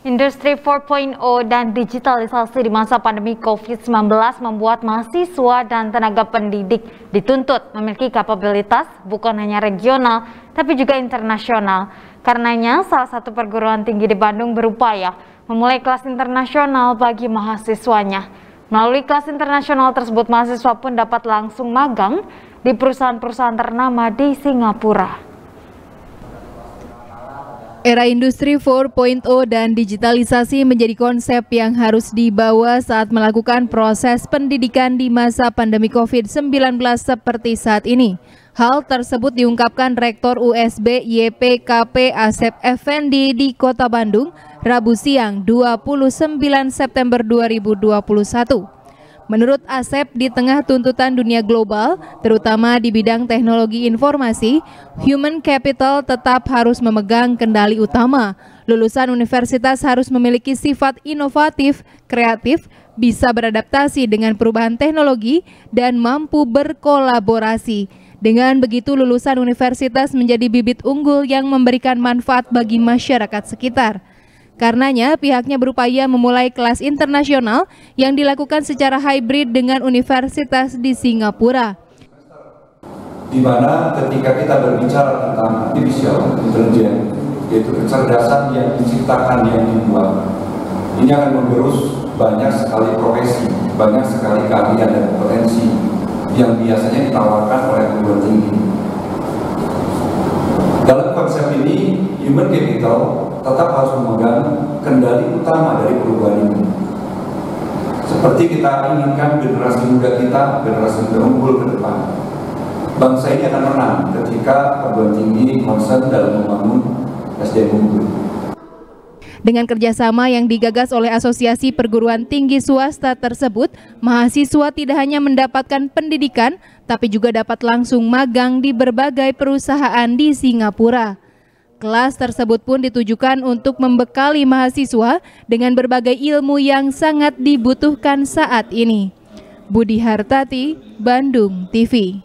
Industri 4.0 dan digitalisasi di masa pandemi COVID-19 membuat mahasiswa dan tenaga pendidik dituntut memiliki kapabilitas bukan hanya regional, tapi juga internasional. Karenanya, salah satu perguruan tinggi di Bandung berupaya memulai kelas internasional bagi mahasiswanya. Melalui kelas internasional tersebut, mahasiswa pun dapat langsung magang di perusahaan-perusahaan ternama di Singapura. Era industri 4.0 dan digitalisasi menjadi konsep yang harus dibawa saat melakukan proses pendidikan di masa pandemi COVID-19 seperti saat ini. Hal tersebut diungkapkan Rektor USB YPKP Asep Effendi di Kota Bandung, Rabu siang 29 September 2021. Menurut Asep, di tengah tuntutan dunia global, terutama di bidang teknologi informasi, human capital tetap harus memegang kendali utama. Lulusan universitas harus memiliki sifat inovatif, kreatif, bisa beradaptasi dengan perubahan teknologi, dan mampu berkolaborasi. Dengan begitu, lulusan universitas menjadi bibit unggul yang memberikan manfaat bagi masyarakat sekitar. Karenanya, pihaknya berupaya memulai kelas internasional yang dilakukan secara hybrid dengan universitas di Singapura. Di mana ketika kita berbicara tentang artificial intelligence, yaitu kecerdasan yang diciptakan, yang dibuat, ini akan menggerus banyak sekali profesi, banyak sekali keahlian dan potensi yang biasanya ditawarkan oleh perguruan tinggi. Dalam konsep ini, human capital tetap harus memegang kendali utama dari perubahan ini. Seperti kita inginkan generasi muda kita, generasi muda unggul ke depan. Bangsa ini akan menang ketika perguruan tinggi concern dalam membangun SDM unggul. Dengan kerjasama yang digagas oleh Asosiasi Perguruan Tinggi Swasta tersebut, mahasiswa tidak hanya mendapatkan pendidikan, tapi juga dapat langsung magang di berbagai perusahaan di Singapura. Kelas tersebut pun ditujukan untuk membekali mahasiswa dengan berbagai ilmu yang sangat dibutuhkan saat ini. Budi Hartati, Bandung TV.